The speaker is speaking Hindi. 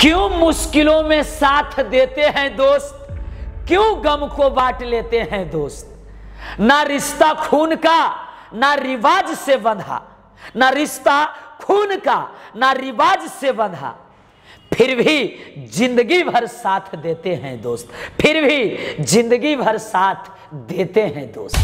क्यों मुश्किलों में साथ देते हैं दोस्त? क्यों गम को बांट लेते हैं दोस्त? ना रिश्ता खून का, ना रिवाज से बंधा। ना रिश्ता खून का, ना रिवाज से बंधा। फिर भी ज़िंदगी भर साथ देते हैं दोस्त। फिर भी ज़िंदगी भर साथ देते हैं दोस्त।